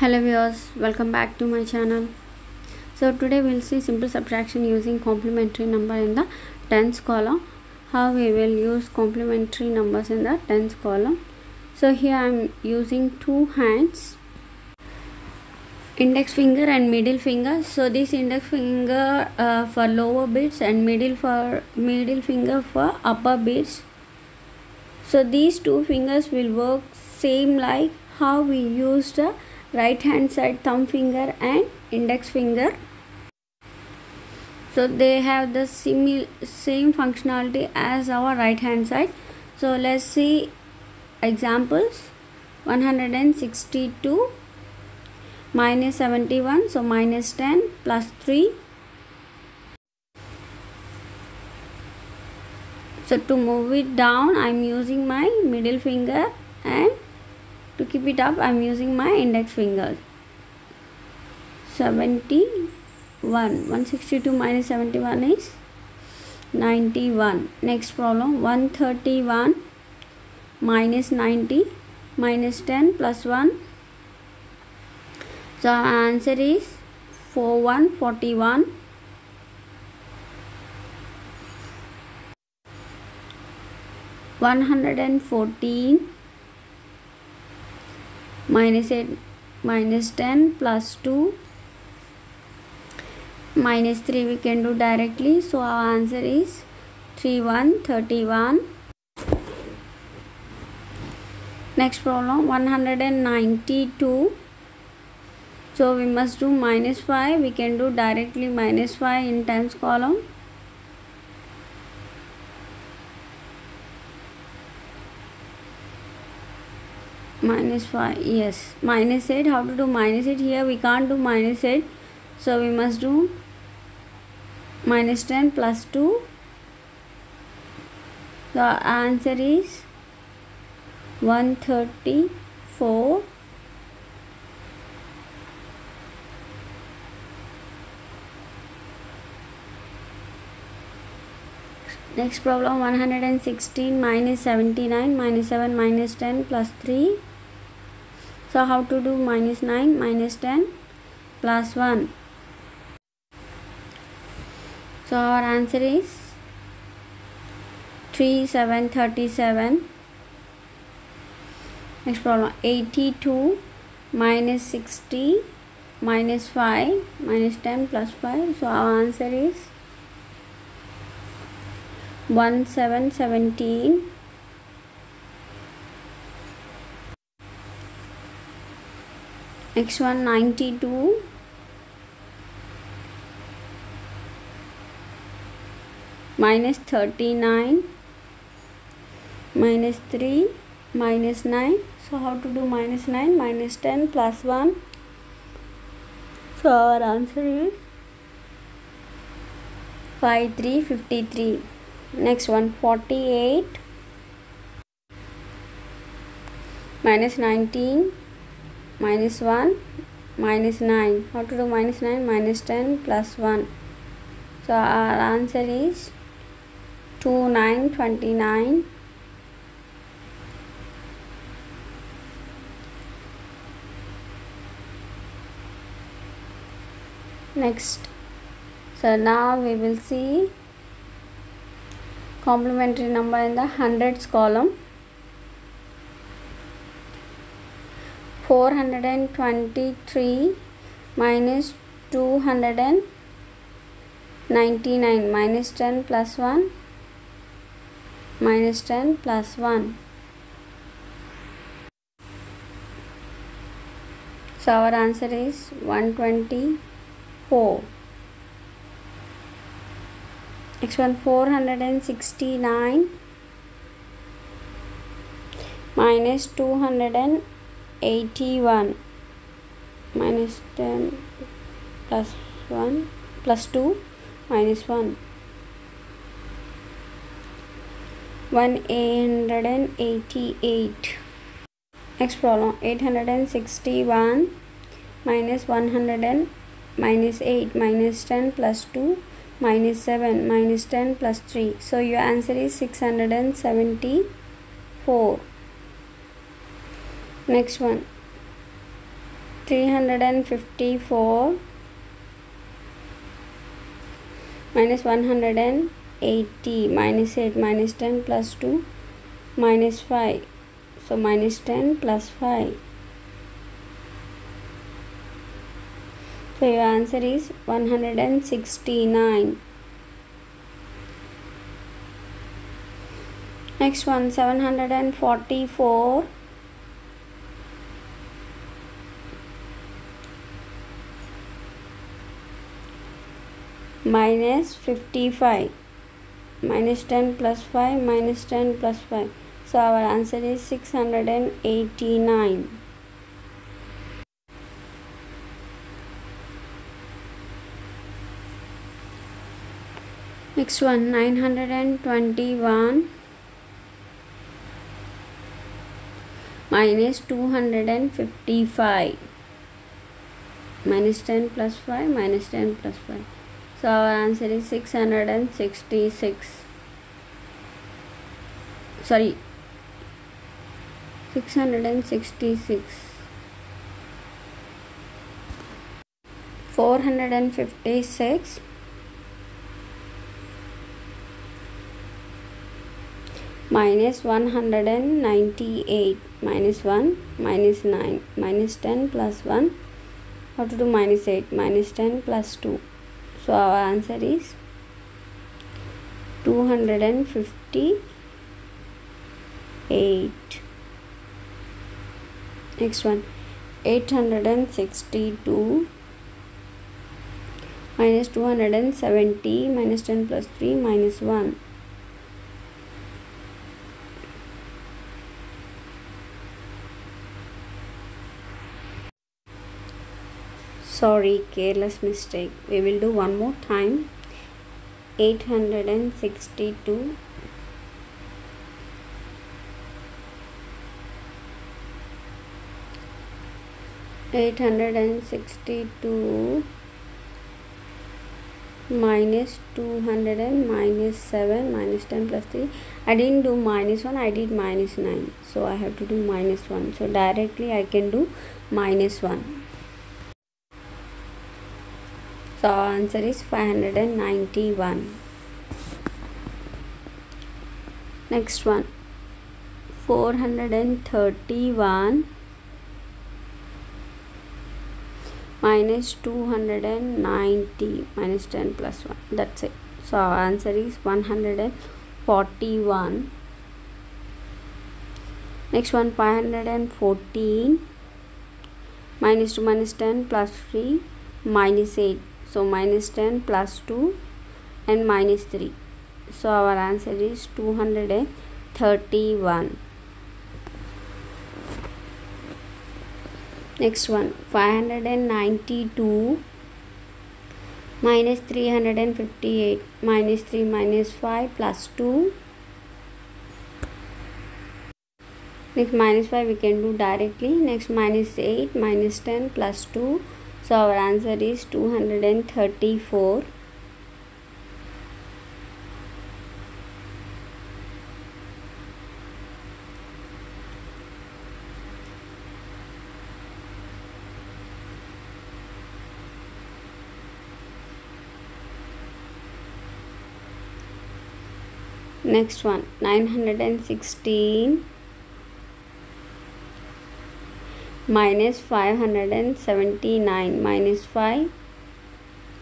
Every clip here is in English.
hello viewers welcome back to my channel. So today we'll see simple subtraction using complementary number in the tens column. How we will use complementary numbers in the tens column. So here i'm using two hands. Index finger and middle finger. So this index finger uh, for lower bits and middle for middle finger for upper bits. So these two fingers will work same like how we used the right hand side thumb finger and index finger. So they have the same functionality as our right hand side. So let's see examples. 162 minus 71 so minus 10 plus 3 so to move it down i'm using my middle finger and to keep it up i'm using my index finger. 71 162 minus 71 is 91 next problem 131 minus 90 minus 10 plus 1 so our answer is 4141 114 minus 8 minus 10 plus 2 minus 3 we can do directly. So our answer is three 3131 next problem 192 so we must do minus 5 we can do directly minus 5 in tens column minus 5 yes. Minus 8 how to do minus 8 here? We can't do minus 8 so we must do minus 10 plus 2 the answer is 134 next problem 116 minus 79 minus 7 minus 10 plus 3 so how to do minus 9 minus 10 plus 1 so our answer is 3 7 37 next problem 82 minus 60 minus 5 minus 10 plus 5 so our answer is 1 7 17 next one 92 minus 39 minus 3 minus 9 so how to do minus 9 minus 10 plus 1 so our answer is 5 3 53 next one 48 minus 19 minus 1 minus 9 how to do minus 9 minus 10 plus 1 so our answer is 2 9 29 next. So now we will see complementary number in the hundreds column 423 minus 299 minus 10 plus 1 minus 10 plus 1 so our answer is 124 next one 469 minus 281 minus 10 plus 1 plus 2 minus 1 1888 next problem 861 minus 100 and minus 8 minus 10 plus 2 minus 7 minus 10 plus 3 so your answer is 674 next one. 354 minus 180 minus 8 minus 10 plus 2 minus 5 so minus 10 plus 5 so your answer is 169 next one 744 minus 55 minus 10 plus 5 minus 10 plus 5 so our answer is 689 next one 921 minus 255 minus 10 plus 5 minus 10 plus 5 so our answer is 666 sorry. 666 456 minus 198 minus 1 minus 9 minus 10 plus 1 how to do minus 8 minus 10 plus 2 so our answer is 258 next one. 862 minus 270 minus 10 plus 3 minus 1 sorry careless mistake. We will do one more time. 862 862 minus 200 and minus 7 minus 10 plus 3 I didn't do minus 1 I did minus 9 so I have to do minus 1 so directly I can do minus 1 so answer is 591 next one. 431 minus 290 minus 10 plus 1 that's it. So answer is 141 next one 514 minus 2 minus 10 plus 3 minus 8 so minus 10 plus 2 and minus 3 so our answer is 231 next one 592 minus 358 minus 3 minus 5 plus 2 next minus 5 we can do directly. Next minus 8 minus 10 plus 2 so our answer is 234 next one 916 minus 579 minus 5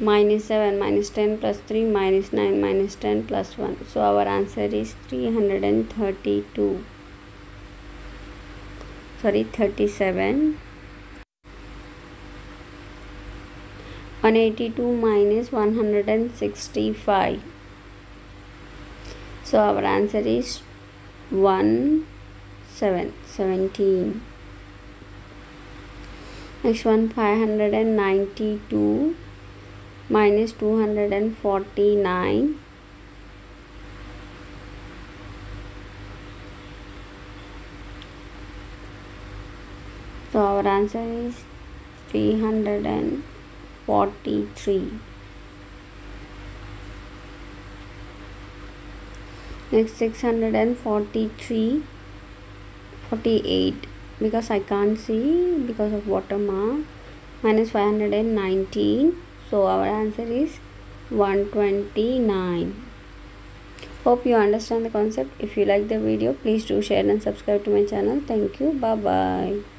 minus 7 minus 10 plus 3 minus 9 minus 10 plus 1 so our answer is 332 sorry 37 182 minus 165 so our answer is 1 7 17 next one 592 minus 249 so our answer is 343 next 643 48 because I can't see because of watermark minus 519 so our answer is 129 hope you understand the concept. If you like the video please do share and subscribe to my channel. Thank you. Bye bye